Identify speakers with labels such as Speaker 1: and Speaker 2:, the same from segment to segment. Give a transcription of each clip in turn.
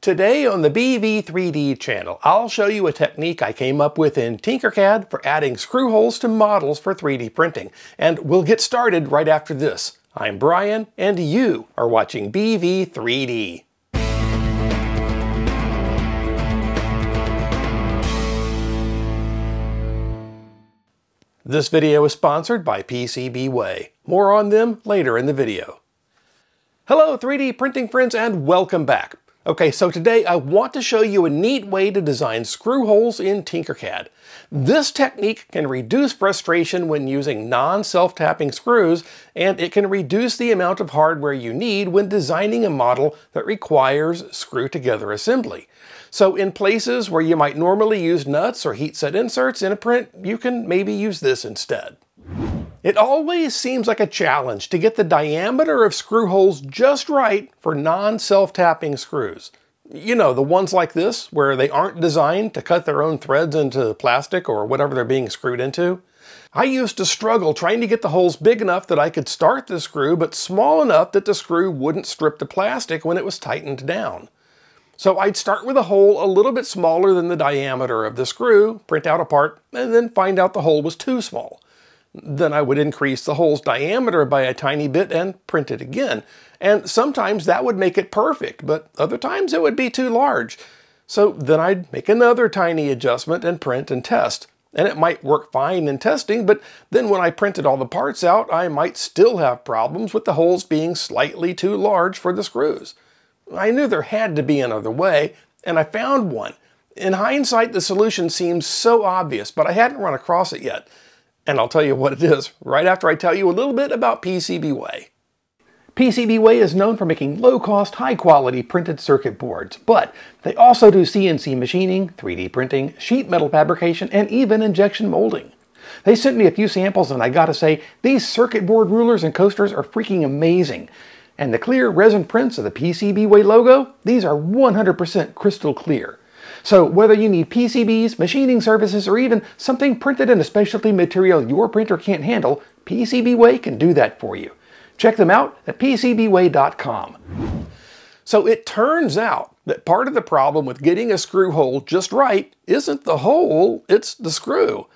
Speaker 1: Today on the BV3D channel, I'll show you a technique I came up with in Tinkercad for adding screw holes to models for 3D printing. And we'll get started right after this. I'm Bryan, and you are watching BV3D. This video is sponsored by PCBWay. More on them later in the video. Hello 3D printing friends and welcome back. Okay, so today I want to show you a neat way to design screw holes in Tinkercad. This technique can reduce frustration when using non-self-tapping screws, and it can reduce the amount of hardware you need when designing a model that requires screw-together assembly. So in places where you might normally use nuts or heat set inserts in a print, you can maybe use this instead. It always seems like a challenge to get the diameter of screw holes just right for non-self-tapping screws. You know, the ones like this, where they aren't designed to cut their own threads into plastic or whatever they're being screwed into. I used to struggle trying to get the holes big enough that I could start the screw, but small enough that the screw wouldn't strip the plastic when it was tightened down. So I'd start with a hole a little bit smaller than the diameter of the screw, print out a part, and then find out the hole was too small. Then I would increase the hole's diameter by a tiny bit and print it again. And sometimes that would make it perfect, but other times it would be too large. So then I'd make another tiny adjustment and print and test. And it might work fine in testing, but then when I printed all the parts out, I might still have problems with the holes being slightly too large for the screws. I knew there had to be another way, and I found one. In hindsight, the solution seems so obvious, but I hadn't run across it yet and I'll tell you what it is right after I tell you a little bit about PCBWay. PCBWay is known for making low-cost, high-quality printed circuit boards, but they also do CNC machining, 3D printing, sheet metal fabrication, and even injection molding. They sent me a few samples and I gotta say, these circuit board rulers and coasters are freaking amazing. And the clear resin prints of the PCBWay logo, these are 100% crystal clear. So whether you need PCBs, machining services, or even something printed in a specialty material your printer can't handle, PCBWay can do that for you. Check them out at PCBWay.com. So it turns out that part of the problem with getting a screw hole just right isn't the hole, it's the screw.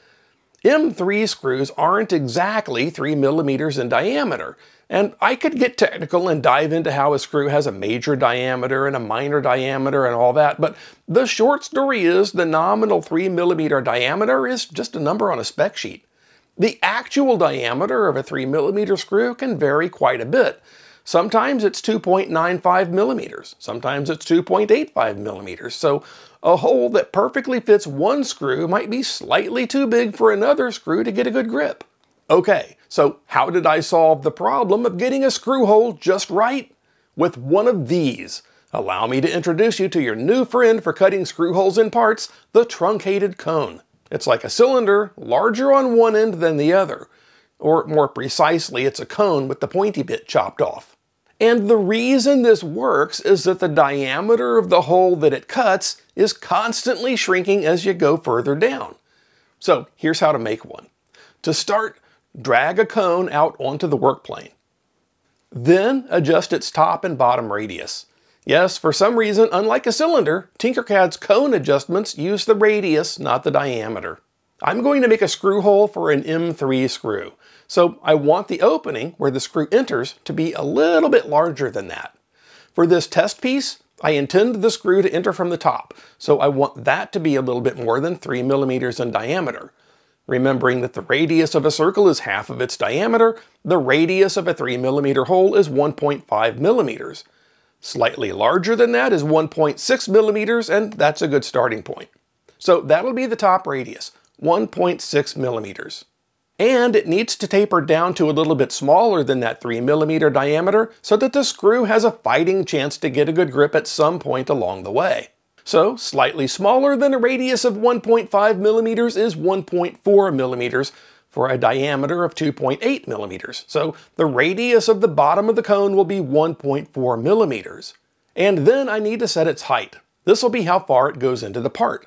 Speaker 1: M3 screws aren't exactly 3 millimeters in diameter, and I could get technical and dive into how a screw has a major diameter and a minor diameter and all that, but the short story is the nominal 3 millimeter diameter is just a number on a spec sheet. The actual diameter of a 3 millimeter screw can vary quite a bit. Sometimes it's 2.95 millimeters, sometimes it's 2.85 millimeters, so a hole that perfectly fits one screw might be slightly too big for another screw to get a good grip. Okay, so how did I solve the problem of getting a screw hole just right? With one of these. Allow me to introduce you to your new friend for cutting screw holes in parts, the truncated cone. It's like a cylinder, larger on one end than the other. Or more precisely, it's a cone with the pointy bit chopped off. And the reason this works is that the diameter of the hole that it cuts is constantly shrinking as you go further down. So here's how to make one. To start, drag a cone out onto the work plane. Then adjust its top and bottom radius. Yes, for some reason, unlike a cylinder, Tinkercad's cone adjustments use the radius, not the diameter. I'm going to make a screw hole for an M3 screw, so I want the opening where the screw enters to be a little bit larger than that. For this test piece, I intend the screw to enter from the top, so I want that to be a little bit more than 3 millimeters in diameter. Remembering that the radius of a circle is half of its diameter, the radius of a 3 millimeter hole is 1.5 millimeters. Slightly larger than that is 1.6 millimeters, and that's a good starting point. So that'll be the top radius, 1.6 millimeters. And it needs to taper down to a little bit smaller than that 3 millimeter diameter so that the screw has a fighting chance to get a good grip at some point along the way. So slightly smaller than a radius of 1.5 millimeters is 1.4 millimeters for a diameter of 2.8 millimeters. So the radius of the bottom of the cone will be 1.4 millimeters. And then I need to set its height. This will be how far it goes into the part.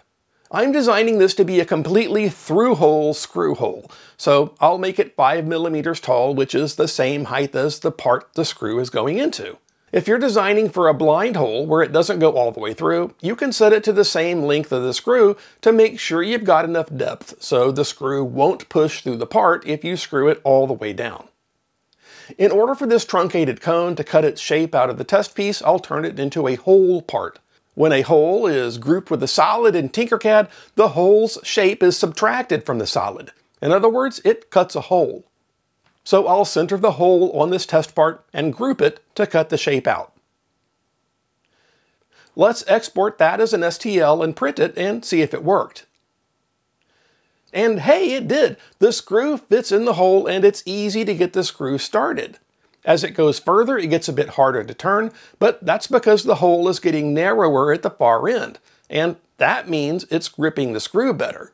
Speaker 1: I'm designing this to be a completely through-hole screw hole, so I'll make it 5 millimeters tall, which is the same height as the part the screw is going into. If you're designing for a blind hole where it doesn't go all the way through, you can set it to the same length of the screw to make sure you've got enough depth so the screw won't push through the part if you screw it all the way down. In order for this truncated cone to cut its shape out of the test piece, I'll turn it into a hole part. When a hole is grouped with a solid in Tinkercad, the hole's shape is subtracted from the solid. In other words, it cuts a hole. So I'll center the hole on this test part and group it to cut the shape out. Let's export that as an STL and print it and see if it worked. And hey, it did! The screw fits in the hole and it's easy to get the screw started. As it goes further, it gets a bit harder to turn, but that's because the hole is getting narrower at the far end, and that means it's gripping the screw better.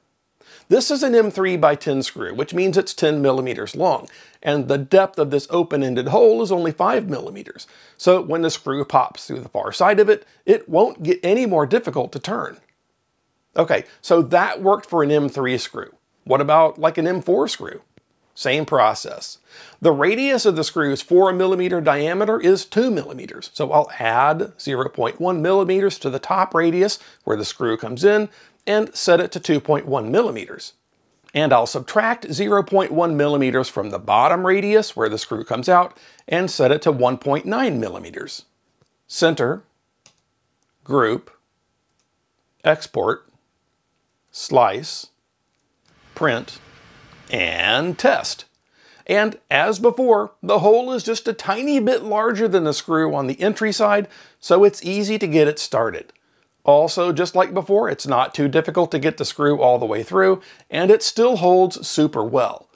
Speaker 1: This is an M3 by 10 screw, which means it's 10 millimeters long, and the depth of this open-ended hole is only 5 millimeters. So when the screw pops through the far side of it, it won't get any more difficult to turn. Okay, so that worked for an M3 screw. What about like an M4 screw? Same process. The radius of the screws for a millimeter diameter is 2 millimeters, so I'll add 0.1 millimeters to the top radius where the screw comes in and set it to 2.1 millimeters. And I'll subtract 0.1 millimeters from the bottom radius where the screw comes out and set it to 1.9 millimeters. Center, group, export, slice, print, and test. And as before, the hole is just a tiny bit larger than the screw on the entry side, so it's easy to get it started. Also, just like before, it's not too difficult to get the screw all the way through, and it still holds super well.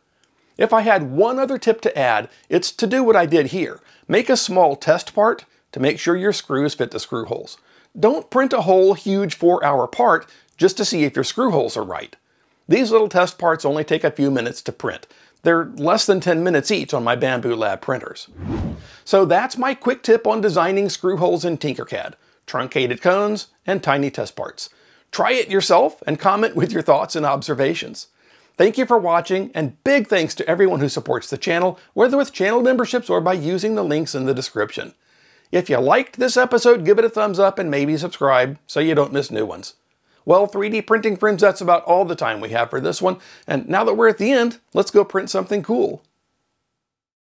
Speaker 1: If I had one other tip to add, it's to do what I did here. Make a small test part to make sure your screws fit the screw holes. Don't print a whole huge 4-hour part just to see if your screw holes are right. These little test parts only take a few minutes to print. They're less than 10 minutes each on my Bambu Lab printers. So that's my quick tip on designing screw holes in Tinkercad, truncated cones, and tiny test parts. Try it yourself and comment with your thoughts and observations. Thank you for watching, and big thanks to everyone who supports the channel, whether with channel memberships or by using the links in the description. If you liked this episode, give it a thumbs up and maybe subscribe so you don't miss new ones. Well, 3D printing friends, that's about all the time we have for this one. And now that we're at the end, let's go print something cool.